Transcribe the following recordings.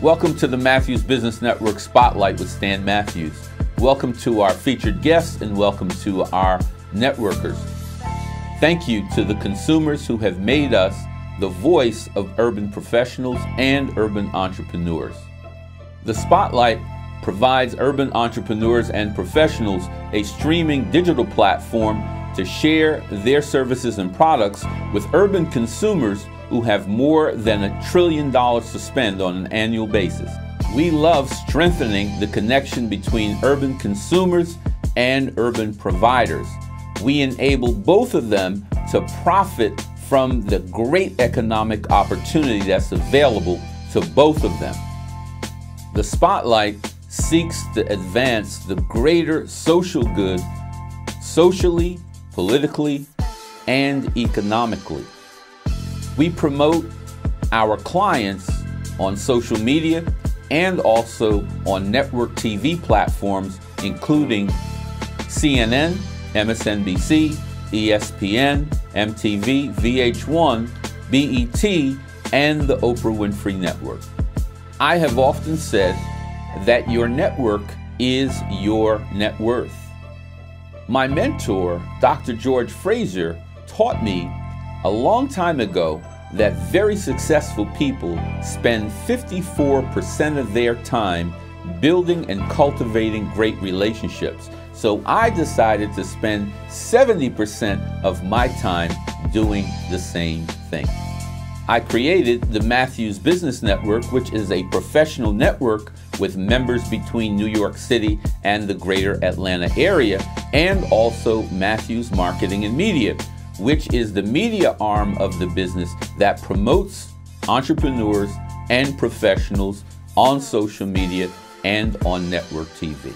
Welcome to the Matthews Business Network Spotlight with Stan Matthews. Welcome to our featured guests and welcome to our networkers. Thank you to the consumers who have made us the voice of urban professionals and urban entrepreneurs. The Spotlight provides urban entrepreneurs and professionals a streaming digital platform to share their services and products with urban consumers who have more than a trillion dollars to spend on an annual basis. We love strengthening the connection between urban consumers and urban providers. We enable both of them to profit from the great economic opportunity that's available to both of them. The Spotlight seeks to advance the greater social good socially, politically, and economically. We promote our clients on social media and also on network TV platforms, including CNN, MSNBC, ESPN, MTV, VH1, BET, and the Oprah Winfrey Network. I have often said that your network is your net worth. My mentor, Dr. George Fraser, taught me a long time ago that very successful people spend 54% of their time building and cultivating great relationships. So I decided to spend 70% of my time doing the same thing. I created the Matthews Business Network, which is a professional network with members between New York City and the greater Atlanta area, and also Matthews Marketing and Media, which is the media arm of the business that promotes entrepreneurs and professionals on social media and on network TV.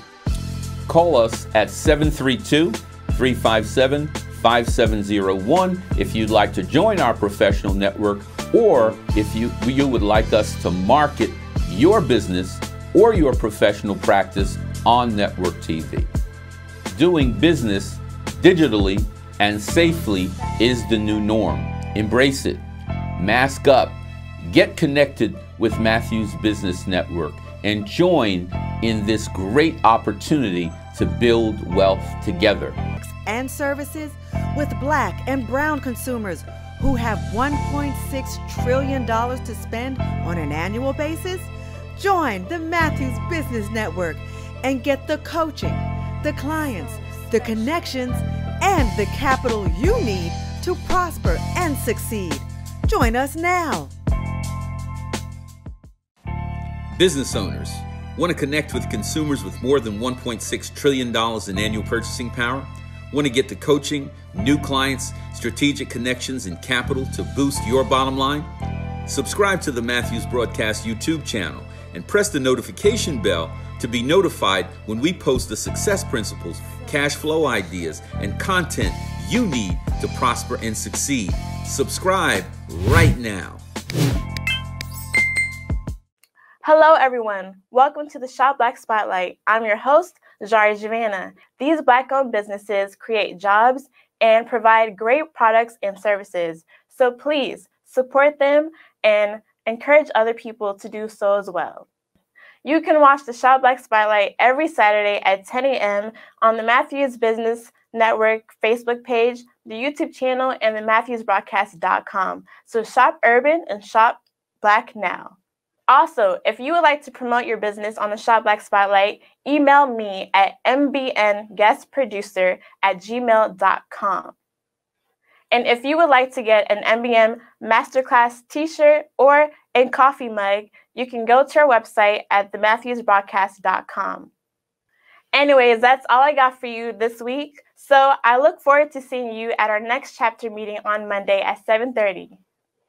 Call us at 732 357 5701 if you'd like to join our professional network or if you, you would like us to market your business or your professional practice on network TV. Doing business digitally and safely is the new norm. Embrace it. Mask up. Get connected with Matthews Business Network and join in this great opportunity to build wealth together. And services with black and brown consumers who have $1.6 trillion to spend on an annual basis? Join the Matthews Business Network and get the coaching, the clients, the connections, and the capital you need to prosper and succeed. Join us now. Business owners want to connect with consumers with more than $1.6 trillion in annual purchasing power? Want to get the coaching, new clients, strategic connections, and capital to boost your bottom line? Subscribe to the Matthews Broadcast YouTube channel and press the notification bell to be notified when we post the success principles, cash flow ideas, and content you need to prosper and succeed. Subscribe right now. Hello, everyone. Welcome to the Shop Black Spotlight. I'm your host, Jari Javana. These Black owned businesses create jobs and provide great products and services. So please support them and encourage other people to do so as well. You can watch the Shop Black Spotlight every Saturday at 10 a.m. on the Matthews Business Network Facebook page, the YouTube channel, and the MatthewsBroadcast.com. So shop urban and shop black now. Also, if you would like to promote your business on the Shop Black Spotlight, email me at mbnguestproducer at gmail.com. And if you would like to get an MBN Masterclass t shirt or a coffee mug, you can go to our website at thematthewsbroadcast.com. Anyways, that's all I got for you this week. So I look forward to seeing you at our next chapter meeting on Monday at 7:30.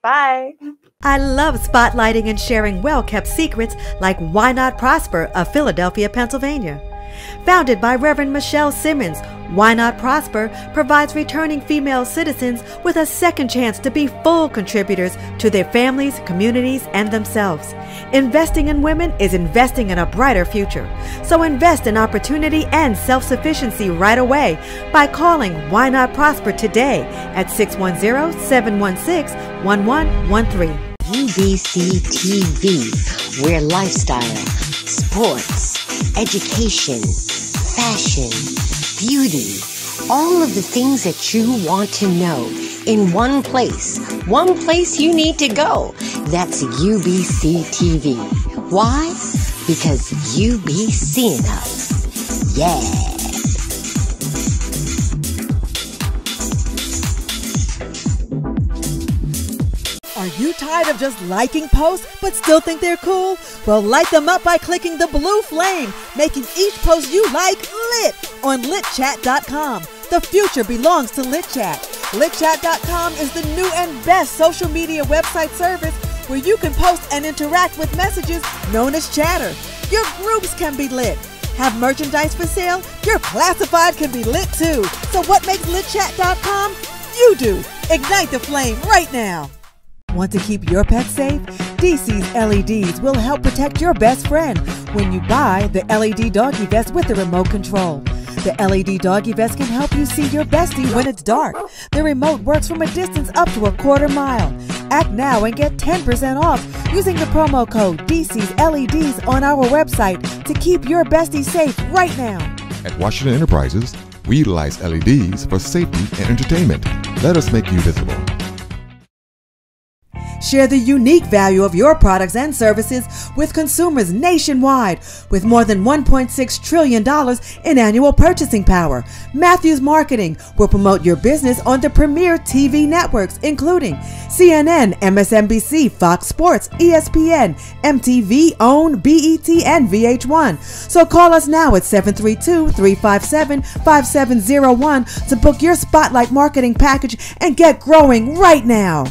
Bye. I love spotlighting and sharing well-kept secrets like Why Not Prosper of Philadelphia, Pennsylvania. Founded by Reverend Michelle Simmons, Why Not Prosper provides returning female citizens with a second chance to be full contributors to their families, communities, and themselves. Investing in women is investing in a brighter future. So invest in opportunity and self sufficiency right away by calling Why Not Prosper today at 610 716 1113. UBC TV, where lifestyle, sports, education, fashion, beauty, all of the things that you want to know in one place. One place you need to go. That's UBC TV. Why? Because you be seeing us. Yeah. Are you tired of just liking posts but still think they're cool? Well, light them up by clicking the blue flame, making each post you like lit on litchatt.com. The future belongs to LitChatt. LitChatt.com is the new and best social media website service where you can post and interact with messages known as chatter. Your groups can be lit. Have merchandise for sale? Your classified can be lit too. So what makes litchatt.com? You do. Ignite the flame right now. Want to keep your pet safe? DC's LEDs will help protect your best friend when you buy the LED doggy vest with the remote control. The LED doggy vest can help you see your bestie when it's dark. The remote works from a distance up to a quarter mile. Act now and get 10% off using the promo code DC's LEDs on our website to keep your bestie safe right now. At Washington Enterprises, we utilize LEDs for safety and entertainment. Let us make you visible. Share the unique value of your products and services with consumers nationwide with more than $1.6 trillion in annual purchasing power. Matthews Marketing will promote your business on the premier TV networks, including CNN, MSNBC, Fox Sports, ESPN, MTV, OWN, BET, and VH1. So call us now at 732 357 5701 to book your Spotlight marketing package and get growing right now.